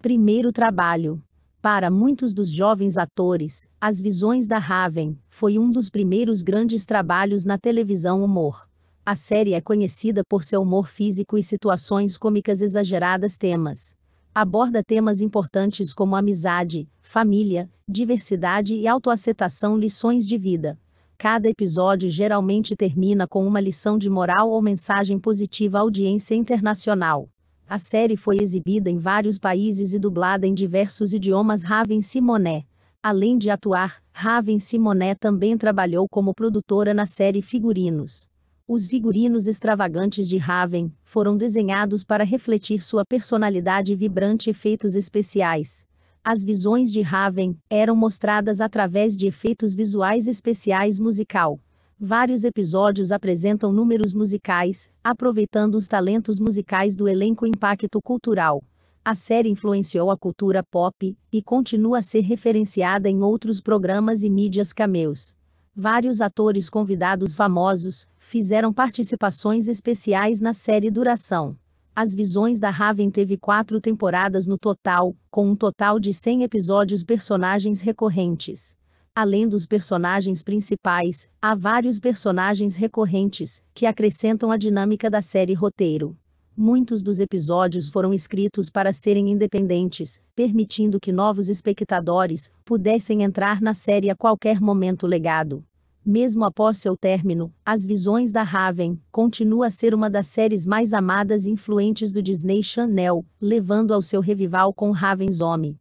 Primeiro trabalho. Para muitos dos jovens atores, As Visões da Raven foi um dos primeiros grandes trabalhos na televisão humor. A série é conhecida por seu humor físico e situações cômicas exageradas temas. Aborda temas importantes como amizade, família, diversidade e autoaceitação lições de vida. Cada episódio geralmente termina com uma lição de moral ou mensagem positiva à audiência internacional. A série foi exibida em vários países e dublada em diversos idiomas. Raven Simonet. Além de atuar, Raven Simonet também trabalhou como produtora na série Figurinos. Os figurinos extravagantes de Raven foram desenhados para refletir sua personalidade vibrante e efeitos especiais. As visões de Raven eram mostradas através de efeitos visuais especiais musical. Vários episódios apresentam números musicais, aproveitando os talentos musicais do elenco impacto cultural. A série influenciou a cultura pop e continua a ser referenciada em outros programas e mídias cameos. Vários atores convidados famosos fizeram participações especiais na série Duração. As Visões da Raven teve quatro temporadas no total, com um total de 100 episódios personagens recorrentes. Além dos personagens principais, há vários personagens recorrentes, que acrescentam a dinâmica da série roteiro. Muitos dos episódios foram escritos para serem independentes, permitindo que novos espectadores pudessem entrar na série a qualquer momento legado. Mesmo após seu término, As Visões da Raven continua a ser uma das séries mais amadas e influentes do Disney Channel, levando ao seu revival com Raven's Home.